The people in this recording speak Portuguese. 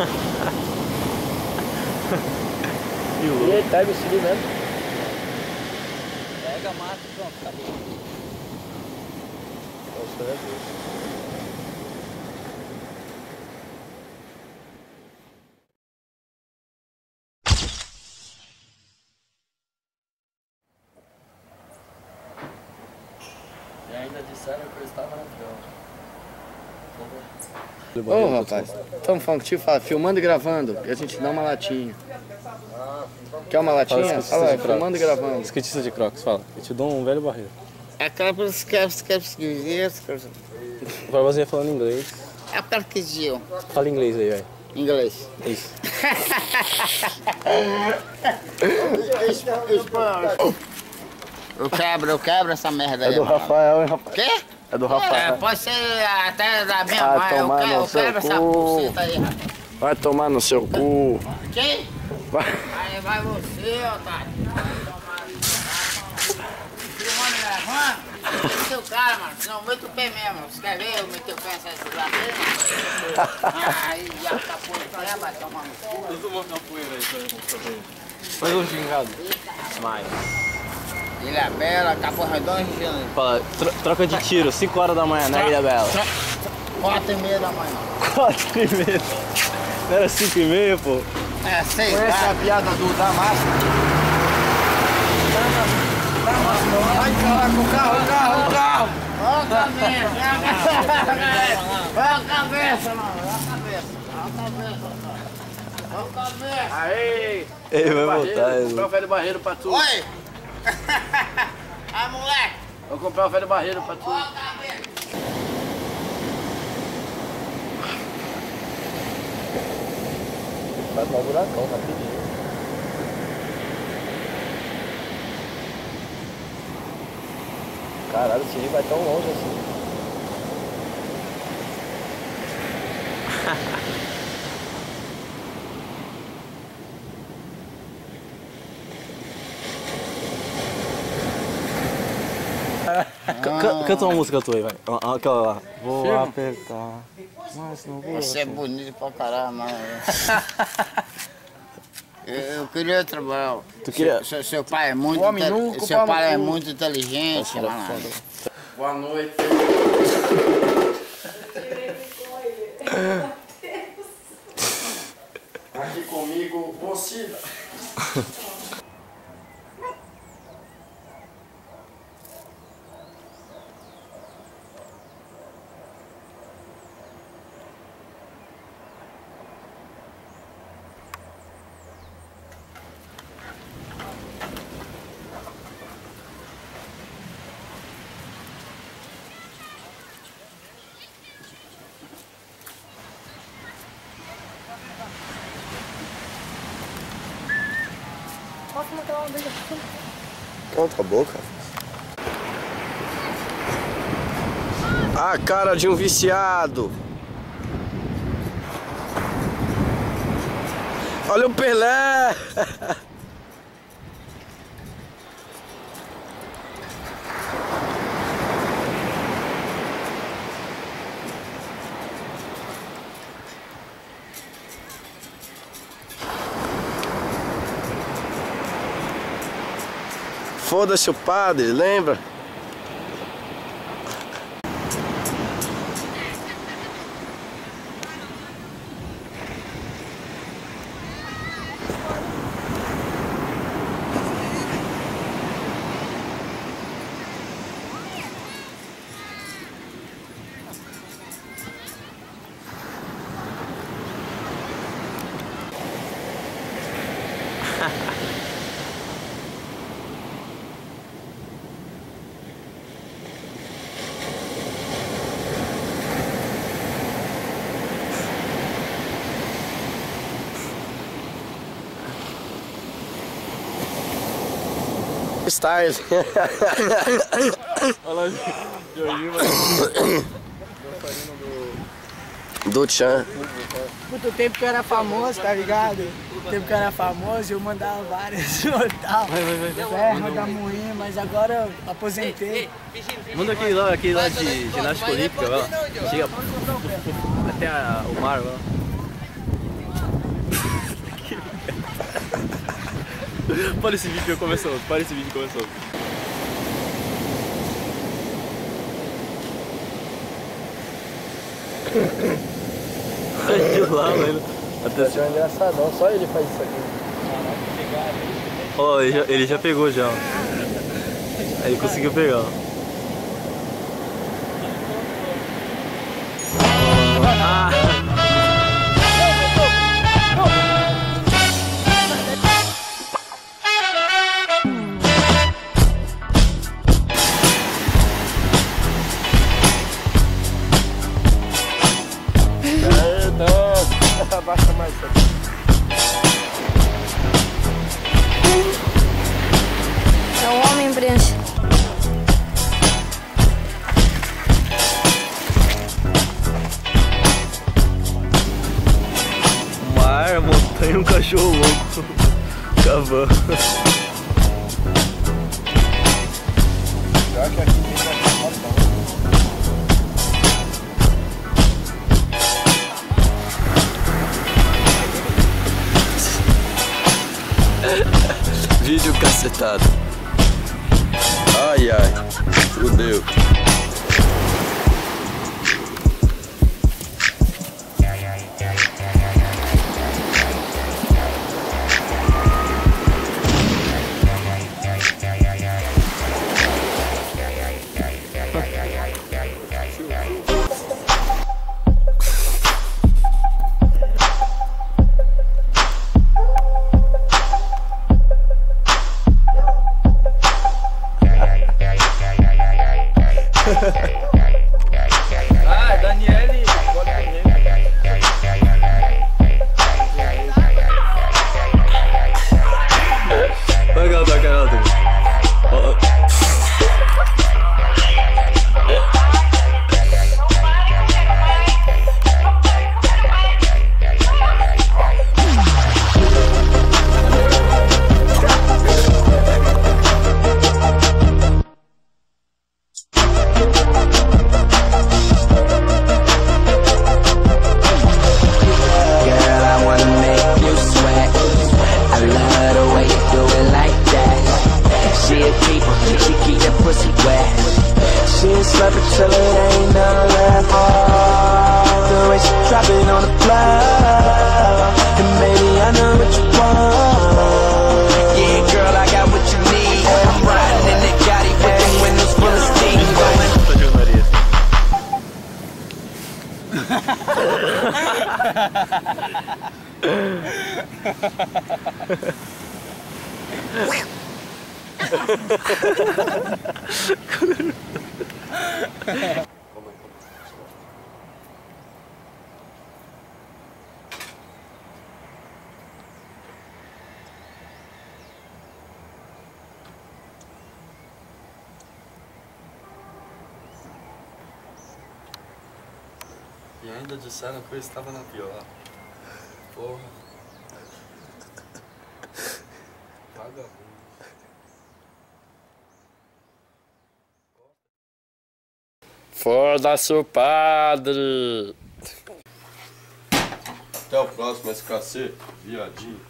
e aí, pega o cilindro mesmo. Pega, mata e pronto, acabou. Nossa, é Deus. E ainda disseram que eu estava no Ô oh, rapaz, estamos falando contigo, fala, filmando e gravando, e a gente dá uma latinha. Quer uma latinha? Fala, filmando e gravando. Skatista de Crocs, fala. Eu te dou um velho barreiro. Aquela para os caras que O Barbosinha falando inglês. É dia? Fala inglês aí, velho. Inglês. Isso. eu quebro, eu quebro essa merda aí. É do. Rafael, hein, rapaz? Quê? É do Rafael. É, pode ser até da minha Ah, mãe. Eu tomar quebro, no eu seu quebro essa cu. buceta aí, rapaz. Vai tomar no seu cu. Quem? Vai. Aí vai você, otário. Filmando e gravando? Mete o cara, mano. Não, mete o pé mesmo. Você quer ver eu meter o pé nessa cidade dele? Aí já tá por aí, vai tomar no cu. Eu vou capoeira aí pra ver. Faz um gingado. Smile. Ilha Bela, Capão Redondo, Rio de Janeiro. Fala, tro- troca de tiro, 5 horas da manhã, né, Ilha Bela? Quatro e meia da manhã. 4 e meia. Não era 5 e meia, pô? É, seis Conhece a piada do Damasco? Vai caraca, o carro, o carro, o carro! Olha a cabeça, olha a cabeça, mano. Olha a cabeça, olha a cabeça. Olha a cabeça. Aê! Ele vai voltar. Vou comprar o velho barreiro pra tu. Oi! Aí, moleque, Vou comprar o velho barreiro pra tu. cabeça. Faz um buracão rapidinho. Caralho, esse rio vai tão longe assim. Ca- Canta uma música tua aí, vai. Ah, Aquela lá. Vou apertar. Mas não vou. Você é bonito pra caralho, mano. Eu, eu queria trabalhar. Tu queria- Seu, seu pai é muito. Inte- nunca seu pai é muito inteligente, mano. Boa noite. Aqui comigo, você. Conta a boca. A cara de um viciado. Olha o Pelé! Foda-se o padre, lembra? Style. Olha lá, Jorginho. Do Chan. Muito tempo que eu era famoso, tá ligado? O tempo que eu era famoso, eu mandava várias tal. Vai, vai, vai. É, rodar moinho, mas agora eu aposentei. Manda aquele lá, aquele lá de ginástica olímpica, lá. Chega até a- o mar, lá. para esse vídeo começou, para esse vídeo começou. de lá, mano. Até Esse é engraçadão, só ele faz isso aqui. Ó, oh, ele, já, ele já pegou já. Aí ele conseguiu pegar. ó. Que Vídeo cacetado. Ai ai, fudeu. Okay. E ainda disseram que eu estava na pior. Porra. Vagabundo. Foda-se o padre! Até o próximo SKC, viadinho.